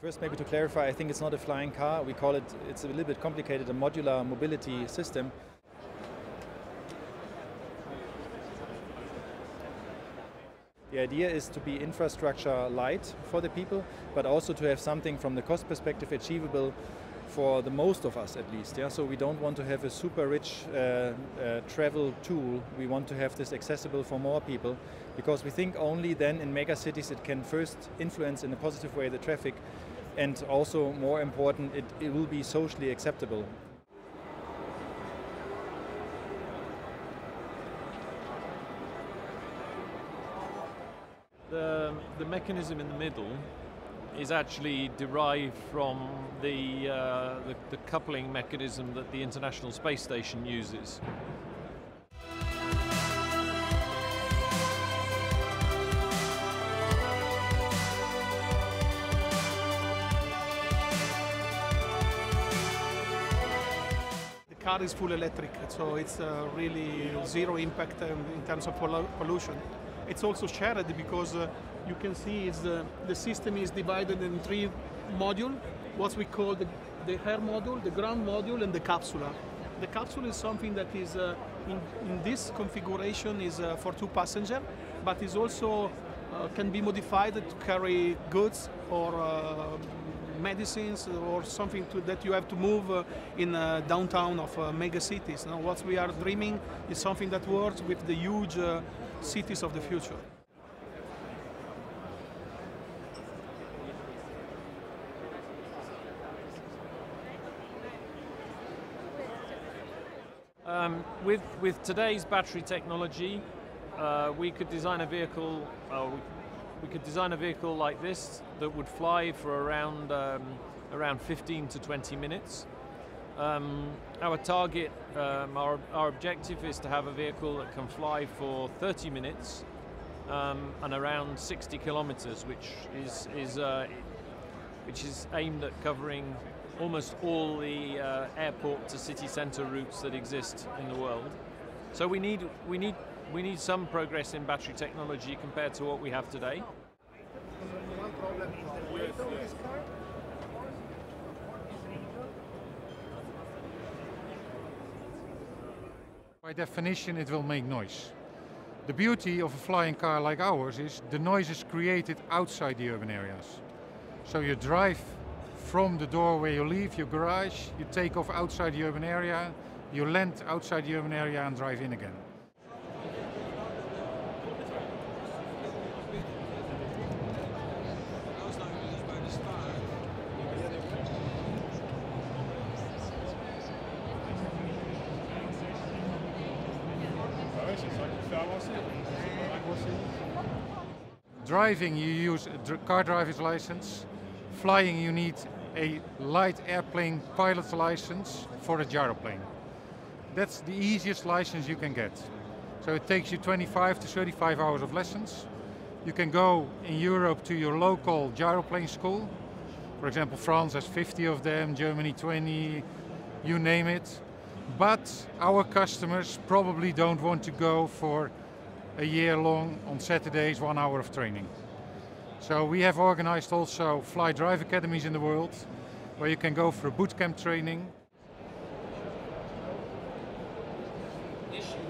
First, maybe to clarify, I think it's not a flying car. We call it, it's a little bit complicated, a modular mobility system. The idea is to be infrastructure light for the people, but also to have something from the cost perspective achievable for the most of us at least. Yeah? So we don't want to have a super rich uh, uh, travel tool. We want to have this accessible for more people because we think only then in mega cities it can first influence in a positive way the traffic and also more important, it, it will be socially acceptable. The, the mechanism in the middle is actually derived from the, uh, the, the coupling mechanism that the International Space Station uses. Car is full electric, so it's uh, really zero impact in terms of pollu- pollution. It's also shared because uh, you can see is the, the system is divided in three modules, what we call the, the air module, the ground module, and the capsule. The capsule is something that is uh, in, in this configuration is uh, for two passengers, but is also uh, can be modified to carry goods or uh, medicines or something to, that you have to move uh, in uh, downtown of uh, mega cities. Now, what we are dreaming is something that works with the huge uh, cities of the future. Um, with, with today's battery technology, uh, we could design a vehicle. We, could design a vehicle like this that would fly for around um, around 15 to 20 minutes. Um, our target, um, our, our objective is to have a vehicle that can fly for 30 minutes um, and around 60 kilometers, which is is uh, which is aimed at covering almost all the uh, airport to city centre routes that exist in the world. So we need we need we need some progress in battery technology compared to what we have today. By definition, it will make noise. The beauty of a flying car like ours is the noise is created outside the urban areas. So you drive from the door where you leave your garage, you take off outside the urban area, you land outside the urban area and drive in again. Driving, you use a car driver's license. Flying, you need a light airplane pilot's license for a gyroplane. That's the easiest license you can get. So it takes you 25 to 35 hours of lessons. You can go in Europe to your local gyroplane school. For example, France has 50 of them, Germany 20, you name it. But our customers probably don't want to go for a year long on Saturdays, one hour of training. So we have organized also fly drive academies in the world where you can go for bootcamp training. Issue.